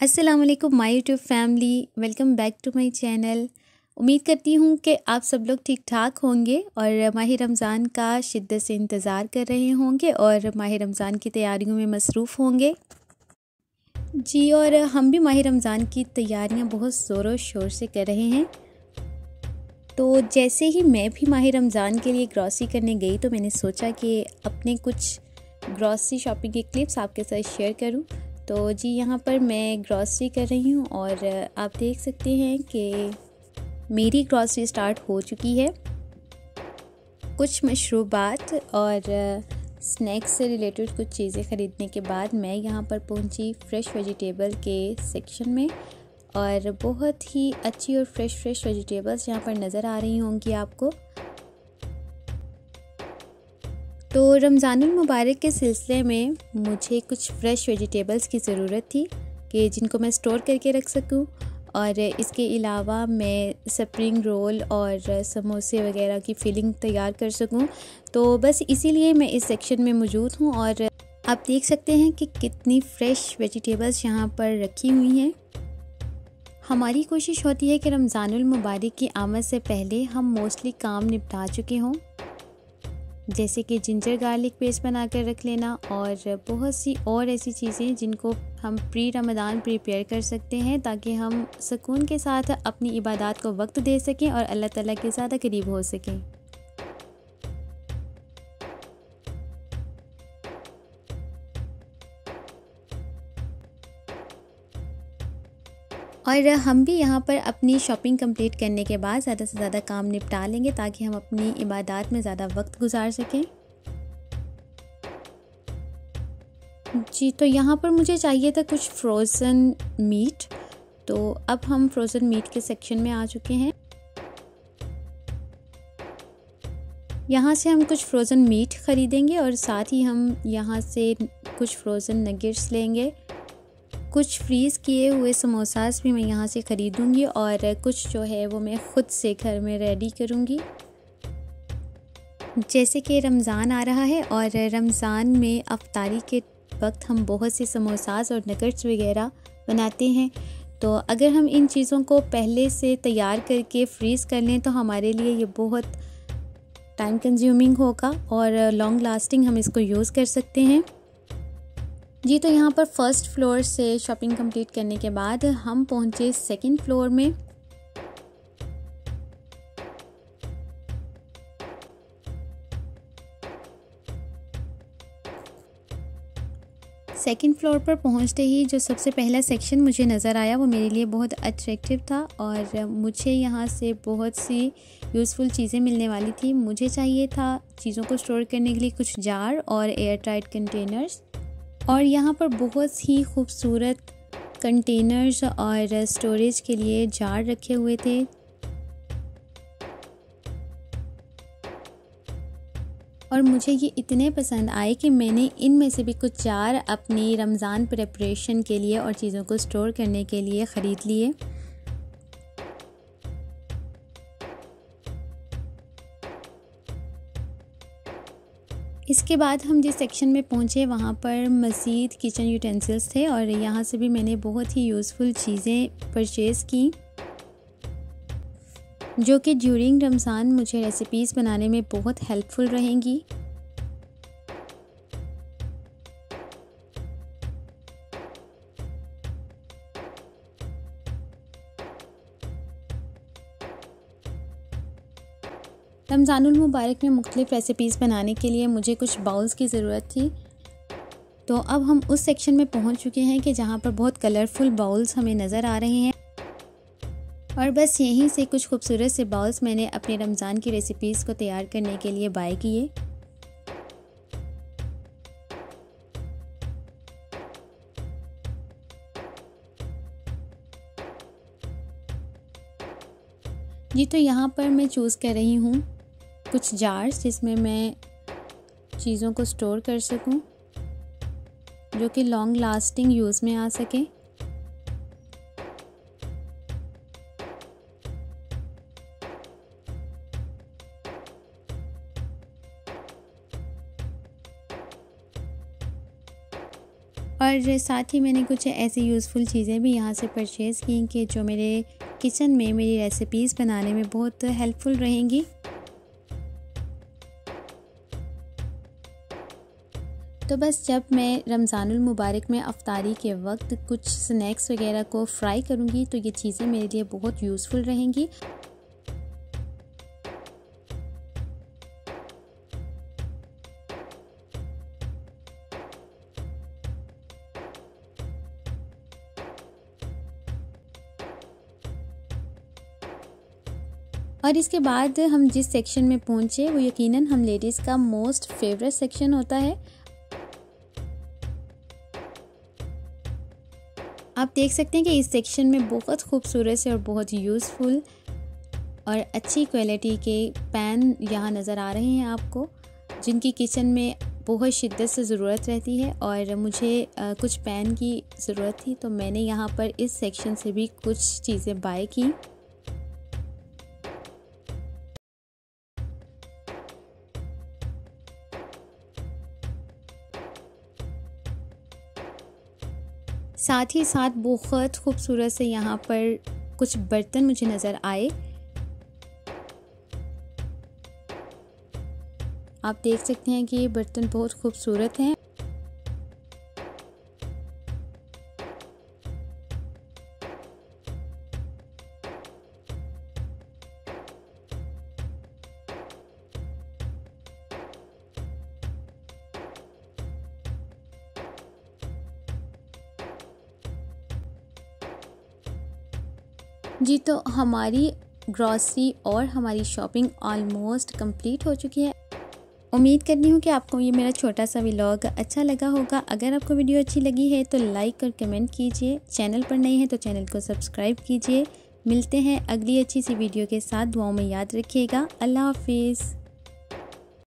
अस्सलाम वालेकुम my YouTube family welcome back to my channel उम्मीद करती हूँ कि आप सब लोग ठीक ठाक होंगे और माह रमज़ान का शिद्दत से इंतज़ार कर रहे होंगे और माह रमज़ान की तैयारियों में मसरूफ़ होंगे। जी, और हम भी माह रमज़ान की तैयारियाँ बहुत ज़ोर शोर से कर रहे हैं। तो जैसे ही मैं भी माह रमज़ान के लिए ग्रॉसरी करने गई तो मैंने सोचा कि अपने कुछ ग्रॉसरी शॉपिंग के क्लिप्स आपके साथ शेयर करूँ। तो जी, यहाँ पर मैं ग्रॉसरी कर रही हूँ और आप देख सकते हैं कि मेरी ग्रॉसरी स्टार्ट हो चुकी है। कुछ मशरूबात और स्नैक्स से रिलेटेड कुछ चीज़ें ख़रीदने के बाद मैं यहाँ पर पहुँची फ़्रेश वेजिटेबल के सेक्शन में और बहुत ही अच्छी और फ्रेश फ्रेश वेजिटेबल्स यहाँ पर नज़र आ रही होंगी आपको। तो रमज़ान मुबारक के सिलसिले में मुझे कुछ फ़्रेश वेजिटेबल्स की ज़रूरत थी कि जिनको मैं स्टोर करके रख सकूँ और इसके अलावा मैं स्प्रिंग रोल और समोसे वगैरह की फिलिंग तैयार कर सकूँ। तो बस इसीलिए मैं इस सेक्शन में मौजूद हूँ और आप देख सकते हैं कि कितनी फ़्रेश वेजिटेबल्स यहाँ पर रखी हुई हैं। हमारी कोशिश होती है कि रमज़ानुल मुबारक की आमद से पहले हम मोस्टली काम निपटा चुके हों। जैसे कि जिंजर गार्लिक पेस्ट बना कर रख लेना और बहुत सी और ऐसी चीज़ें जिनको हम प्री रमदान प्रिपेयर कर सकते हैं ताकि हम सुकून के साथ अपनी इबादत को वक्त दे सकें और अल्लाह ताला के ज़्यादा करीब हो सकें। और हम भी यहाँ पर अपनी शॉपिंग कंप्लीट करने के बाद ज़्यादा से ज़्यादा काम निपटा लेंगे ताकि हम अपनी इबादत में ज़्यादा वक्त गुजार सकें। जी तो यहाँ पर मुझे चाहिए था कुछ फ्रोज़न मीट तो अब हम फ्रोज़न मीट के सेक्शन में आ चुके हैं। यहाँ से हम कुछ फ्रोज़न मीट ख़रीदेंगे और साथ ही हम यहाँ से कुछ फ्रोज़न नगेट्स लेंगे। कुछ फ्रीज़ किए हुए समोसास भी मैं यहाँ से ख़रीदूँगी और कुछ जो है वो मैं ख़ुद से घर में रेडी करूँगी। जैसे कि रमज़ान आ रहा है और रमज़ान में अफ्तारी के वक्त हम बहुत से समोसास और नगट्स वगैरह बनाते हैं। तो अगर हम इन चीज़ों को पहले से तैयार करके फ्रीज़ कर लें तो हमारे लिए ये बहुत टाइम कंज्यूमिंग होगा और लॉन्ग लास्टिंग हम इसको यूज़ कर सकते हैं। जी तो यहाँ पर फ़र्स्ट फ्लोर से शॉपिंग कंप्लीट करने के बाद हम पहुँचे सेकंड फ्लोर में। सेकंड फ्लोर पर पहुँचते ही जो सबसे पहला सेक्शन मुझे नज़र आया, वो मेरे लिए बहुत अट्रैक्टिव था और मुझे यहाँ से बहुत सी यूज़फुल चीज़ें मिलने वाली थी। मुझे चाहिए था चीज़ों को स्टोर करने के लिए कुछ जार और एयर टाइट कंटेनर्स और यहाँ पर बहुत ही खूबसूरत कंटेनर्स और स्टोरेज के लिए जार रखे हुए थे। और मुझे ये इतने पसंद आए कि मैंने इनमें से भी कुछ चार अपनी रमज़ान प्रेपरेशन के लिए और चीज़ों को स्टोर करने के लिए ख़रीद लिए। इसके बाद हम जिस सेक्शन में पहुँचे, वहाँ पर मज़ीद किचन यूटेंसिल्स थे और यहाँ से भी मैंने बहुत ही यूज़फुल चीज़ें परचेज़ की, जो कि ड्यूरिंग रमज़ान मुझे रेसिपीज़ बनाने में बहुत हेल्पफुल रहेंगी। रमज़ानुल मुबारक में मुख्तलिफ़ रेसिपीज़ बनाने के लिए मुझे कुछ बाउल्स की ज़रूरत थी। तो अब हम उस सेक्शन में पहुँच चुके हैं कि जहाँ पर बहुत कलरफुल बाउल्स हमें नज़र आ रहे हैं। और बस यहीं से कुछ खूबसूरत से बाउल्स मैंने अपने रमज़ान की रेसिपीज़ को तैयार करने के लिए बाय किए। जी तो यहाँ पर मैं चूज़ कर रही हूँ। कुछ जार्स जिसमें मैं चीज़ों को स्टोर कर सकूँ, जो कि लॉन्ग लास्टिंग यूज़ में आ सकें। और साथ ही मैंने कुछ ऐसी यूज़फुल चीज़ें भी यहाँ से परचेज़ की कि जो मेरे किचन में मेरी रेसिपीज़ बनाने में बहुत हेल्पफुल रहेंगी। तो बस जब मैं रमज़ानुल मुबारक में अफ्तारी के वक्त कुछ स्नैक्स वगैरह को फ्राई करूँगी तो ये चीज़ें मेरे लिए बहुत यूज़फुल रहेंगी। और इसके बाद हम जिस सेक्शन में पहुँचे, वो यकीनन हम लेडीज़ का मोस्ट फेवरेट सेक्शन होता है। आप देख सकते हैं कि इस सेक्शन में बहुत खूबसूरत से और बहुत यूज़फुल और अच्छी क्वालिटी के पैन यहाँ नज़र आ रहे हैं आपको जिनकी किचन में बहुत शिद्दत से ज़रूरत रहती है और मुझे आ, कुछ पैन की ज़रूरत थी तो मैंने यहाँ पर इस सेक्शन से भी कुछ चीज़ें बाय की। साथ ही साथ बहुत खूबसूरत से यहाँ पर कुछ बर्तन मुझे नज़र आए। आप देख सकते हैं कि ये बर्तन बहुत खूबसूरत हैं। जी तो हमारी ग्रॉसरी और हमारी शॉपिंग ऑलमोस्ट कंप्लीट हो चुकी है। उम्मीद करती हूँ कि आपको ये मेरा छोटा सा व्लॉग अच्छा लगा होगा। अगर आपको वीडियो अच्छी लगी है तो लाइक और कमेंट कीजिए। चैनल पर नए हैं तो चैनल को सब्सक्राइब कीजिए। मिलते हैं अगली अच्छी सी वीडियो के साथ। दुआओं में याद रखिएगा। अल्लाह हाफिज़।